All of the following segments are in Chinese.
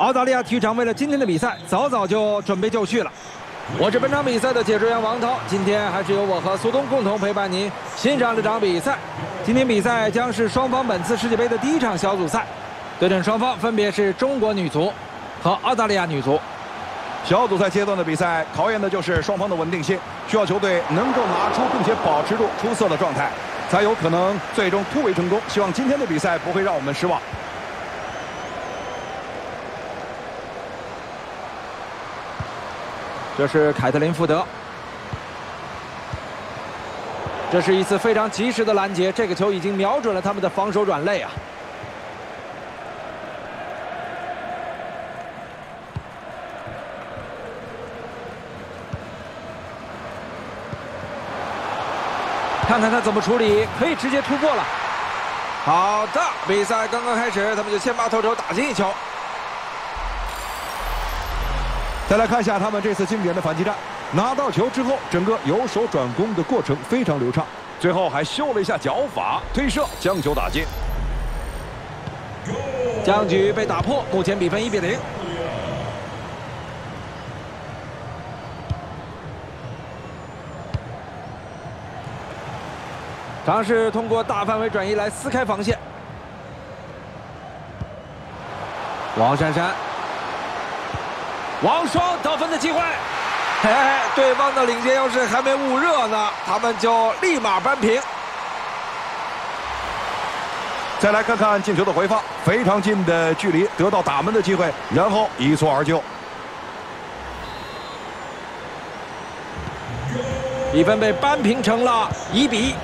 澳大利亚体育场为了今天的比赛，早早就准备就绪了。我是本场比赛的解说员王涛，今天还是由我和苏东共同陪伴您欣赏这场比赛。今天比赛将是双方本次世界杯的第一场小组赛，对阵双方分别是中国女足和澳大利亚女足。小组赛阶段的比赛考验的就是双方的稳定性，需要球队能够拿出并且保持住出色的状态，才有可能最终突围成功。希望今天的比赛不会让我们失望。这是凯特琳·福德，这是一次非常及时的拦截，这个球已经瞄准了他们的防守软肋啊！看看他怎么处理，可以直接突破了。好的，比赛刚刚开始，他们就先把头球打进一球。再来看一下他们这次经典的反击战，拿到球之后，整个由守转攻的过程非常流畅，最后还秀了一下脚法，推射将球打进。僵局被打破，目前比分一比零。尝试通过大范围转移来撕开防线，王珊珊。王霜得分的机会，嘿，对方的领先优势还没捂热呢，他们就立马扳平。再来看看进球的回放，非常近的距离得到打门的机会，然后一蹴而就。比分被扳平成了一比一。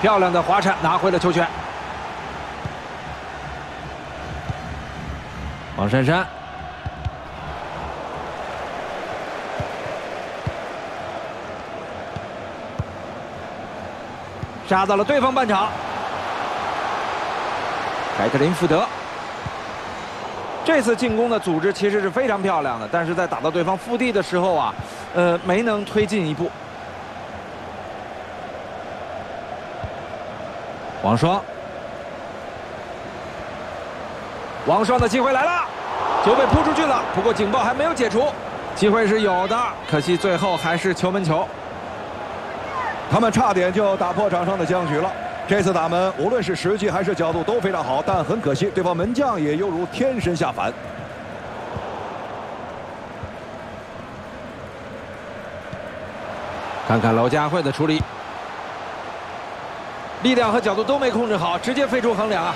漂亮的滑铲拿回了球权，王珊珊杀到了对方半场，凯特琳·福德。这次进攻的组织其实是非常漂亮的，但是在打到对方腹地的时候啊，呃，没能推进一步。王霜，王霜的机会来了，球被扑出去了。不过警报还没有解除，机会是有的，可惜最后还是球门球。他们差点就打破场上的僵局了。这次打门，无论是时机还是角度都非常好，但很可惜，对方门将也犹如天神下凡。看看娄佳慧的处理。力量和角度都没控制好，直接飞出横梁啊！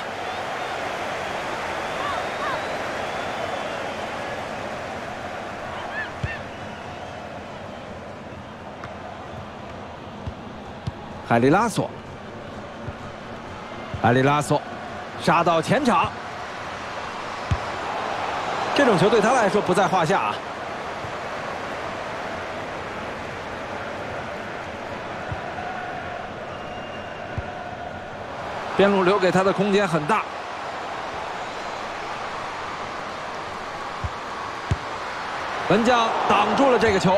海利拉索，海利拉索，杀到前场，这种球对他来说不在话下啊！边路留给他的空间很大，门将挡住了这个球，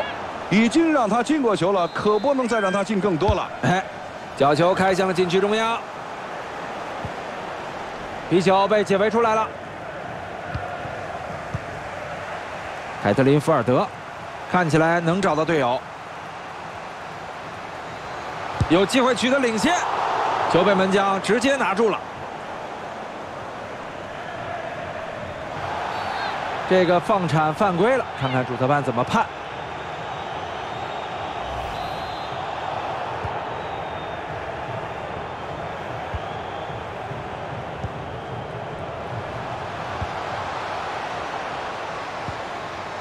已经让他进过球了，可不能再让他进更多了。哎，角球开向了禁区中央，皮球被解围出来了。凯特琳·福尔德看起来能找到队友，有机会取得领先。球被门将直接拿住了，这个放铲犯规了，看看主裁判怎么判。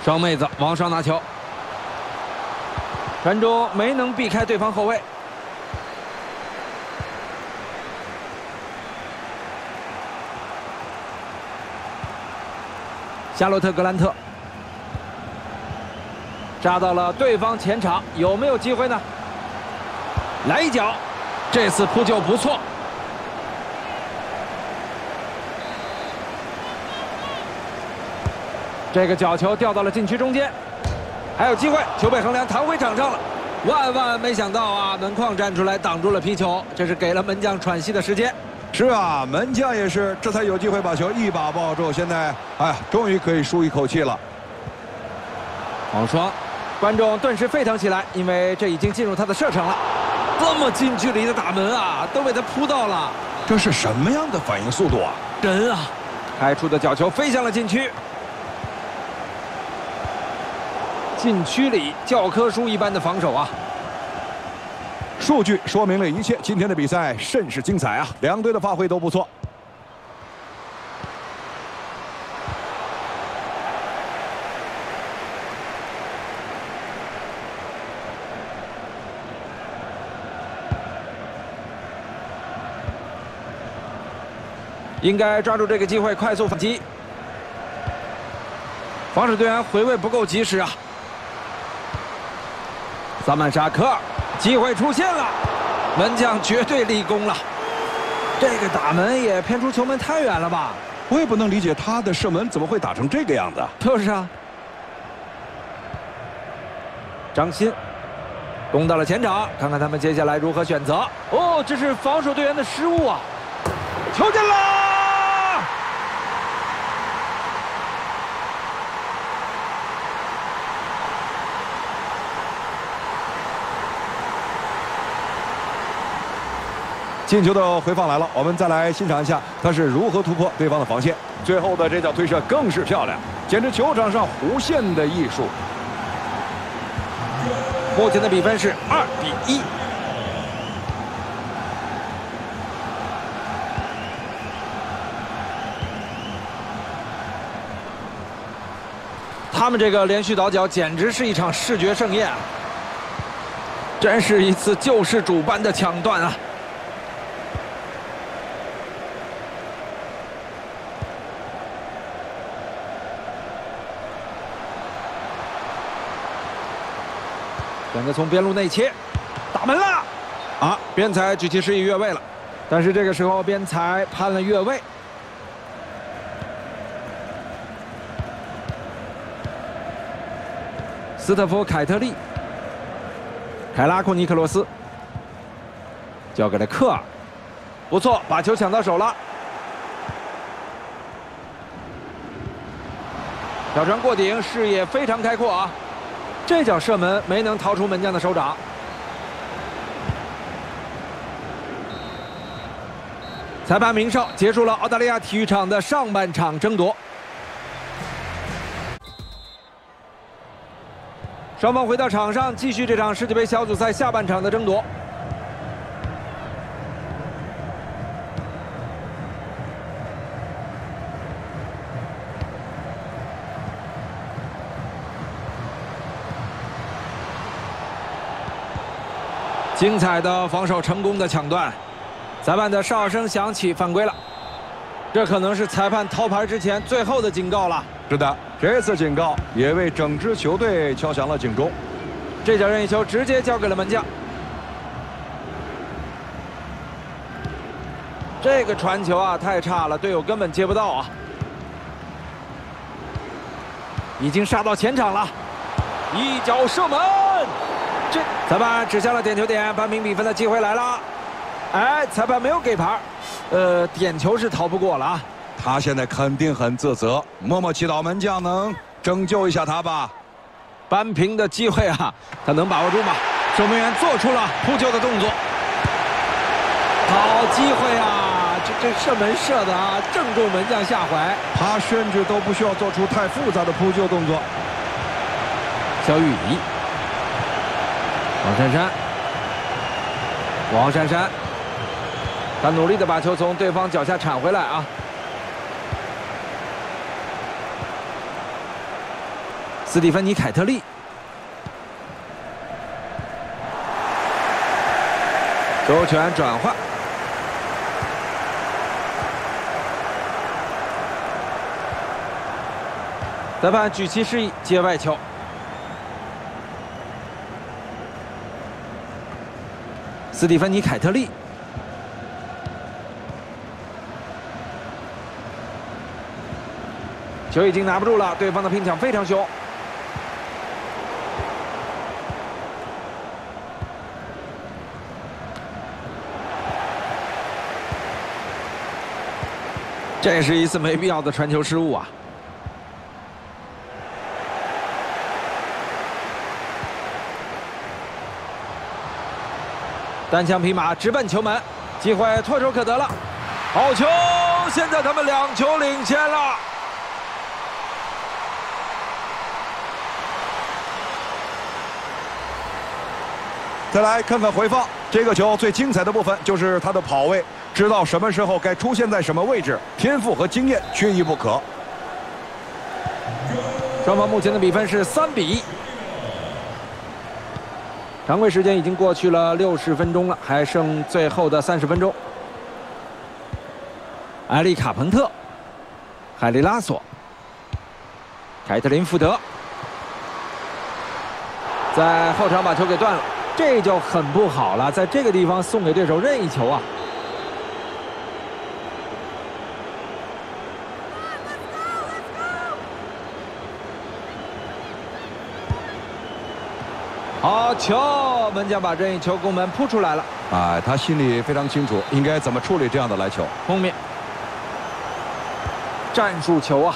双妹子王霜拿球，传中没能避开对方后卫。夏洛特·格兰特扎到了对方前场，有没有机会呢？来一脚，这次扑救不错。这个角球掉到了禁区中间，还有机会，球被横梁弹回场上了。万万没想到啊！门框站出来挡住了皮球，这是给了门将喘息的时间。是啊，门将也是，这才有机会把球一把抱住。现在，哎呀，终于可以舒一口气了。王双，观众顿时沸腾起来，因为这已经进入他的射程了。这么近距离的打门啊，都被他扑到了。这是什么样的反应速度啊？人啊！开出的角球飞向了禁区。禁区里教科书一般的防守啊！数据说明了一切。今天的比赛甚是精彩啊，两队的发挥都不错。应该抓住这个机会快速反击。防守队员回位不够及时啊！萨曼沙科，机会出现了，门将绝对立功了。这个打门也偏出球门太远了吧？我也不能理解他的射门怎么会打成这个样子。就是啊。张鑫攻到了前场，看看他们接下来如何选择。哦，这是防守队员的失误啊！球进了。进球的回放来了，我们再来欣赏一下他是如何突破对方的防线。最后的这脚推射更是漂亮，简直球场上弧线的艺术。目前的比分是二比一。他们这个连续倒脚简直是一场视觉盛宴，真是一次救世主般的抢断啊！选择从边路内切，打门了！啊，边裁举旗示意越位了，但是这个时候边裁判了越位。斯特夫·凯特利、凯拉库尼克罗斯交给了克尔，不错，把球抢到手了。小传过顶，视野非常开阔啊！这脚射门没能逃出门将的手掌。裁判鸣哨，结束了澳大利亚体育场的上半场争夺。双方回到场上，继续这场世界杯小组赛下半场的争夺。精彩的防守，成功的抢断，裁判的哨声响起，犯规了。这可能是裁判掏牌之前最后的警告了。是的，这次警告也为整支球队敲响了警钟。这脚任意球直接交给了门将。这个传球啊，太差了，队友根本接不到啊。已经杀到前场了，一脚射门。裁判指向了点球点，扳平比分的机会来了。哎，裁判没有给牌，呃，点球是逃不过了啊。他现在肯定很自责，默默祈祷门将能拯救一下他吧。扳平的机会啊，他能把握住吗？守门员做出了扑救的动作，好机会啊！这这射门射的啊，正中门将下怀。他甚至都不需要做出太复杂的扑救动作。肖玉仪。王珊珊，王珊珊，他努力的把球从对方脚下铲回来啊！斯蒂芬妮·凯特利，球权转换，裁判举旗示意接外球。斯蒂芬妮凯特利。球已经拿不住了对方的拼抢非常凶。这也是一次没必要的传球失误啊。单枪匹马直奔球门，机会唾手可得了。好球！现在他们两球领先了。再来看看回放，这个球最精彩的部分就是他的跑位，知道什么时候该出现在什么位置，天赋和经验缺一不可。双方目前的比分是三比一。常规时间已经过去了六十分钟了，还剩最后的三十分钟。埃利卡彭特、海利拉索、凯特琳福德在后场把球给断了。这就很不好了，在这个地方送给对手任意球啊！好球，门将把任意球攻门扑出来了。哎，他心里非常清楚，应该怎么处理这样的来球。后面，战术球啊！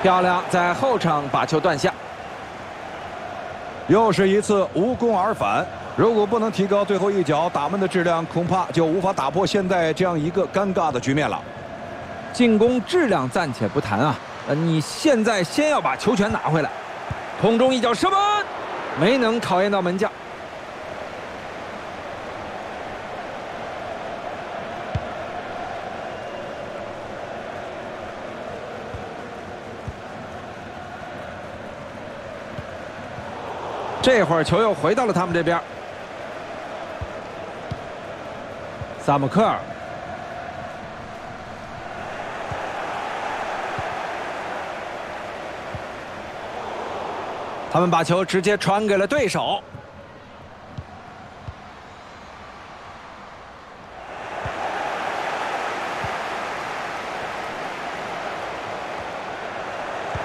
漂亮，在后场把球断下。又是一次无功而返。如果不能提高最后一脚打门的质量，恐怕就无法打破现在这样一个尴尬的局面了。进攻质量暂且不谈啊，呃，你现在先要把球权拿回来。空中一脚射门，没能考验到门将。这会儿球又回到了他们这边。萨姆克尔，他们把球直接传给了对手。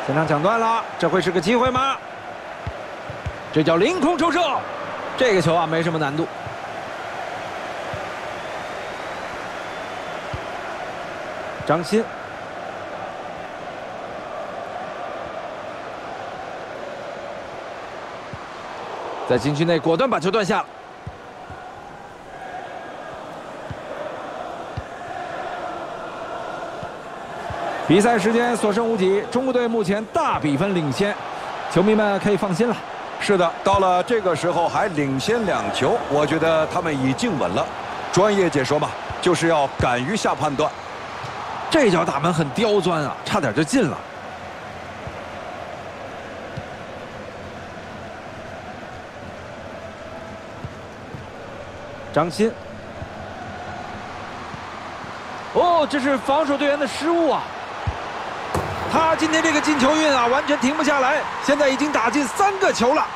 前场抢断了，这会是个机会吗？这叫凌空抽射，这个球啊没什么难度。张鑫在禁区内果断把球断下了。比赛时间所剩无几，中国队目前大比分领先，球迷们可以放心了。是的，到了这个时候还领先两球，我觉得他们已经稳了。专业解说嘛，就是要敢于下判断。这脚打门很刁钻啊，差点就进了。张鑫，哦，这是防守队员的失误啊。他今天这个进球运啊，完全停不下来。现在已经打进三个球了。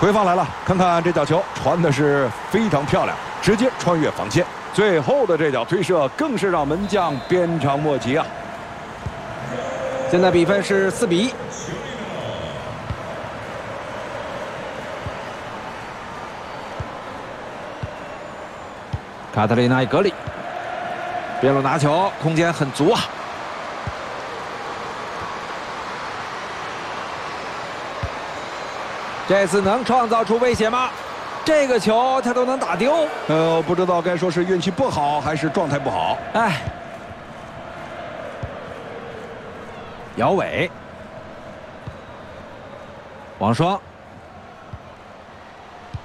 回放来了，看看这脚球传的是非常漂亮，直接穿越防线。最后的这脚推射更是让门将鞭长莫及啊！现在比分是四比一。卡特琳娜·格里。边路拿球，空间很足啊！这次能创造出威胁吗？这个球他都能打丢。呃，不知道该说是运气不好还是状态不好。哎，姚伟，王双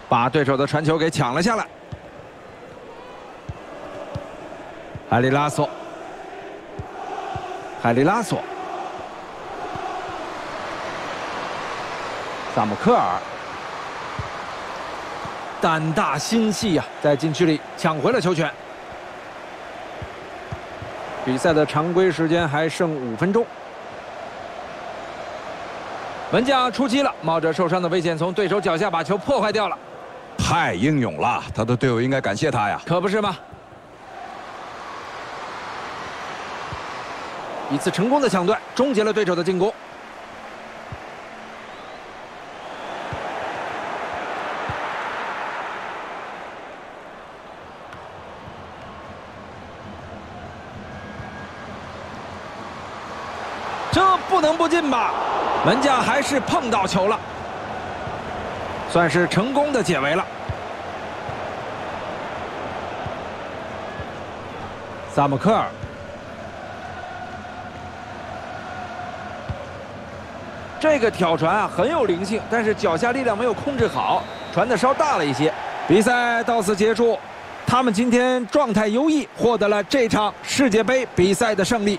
把对手的传球给抢了下来。海里拉索，海里拉索，萨姆克尔，胆大心细呀，在禁区里抢回了球权。比赛的常规时间还剩五分钟，门将出击了，冒着受伤的危险从对手脚下把球破坏掉了，太英勇了，他的队友应该感谢他呀，可不是吗？一次成功的抢断终结了对手的进攻。这不能不进吧，门将还是碰到球了。算是成功的解围了。萨姆克尔。这个挑传啊很有灵性，但是脚下力量没有控制好，传的稍大了一些。比赛到此结束，他们今天状态优异，获得了这场世界杯比赛的胜利。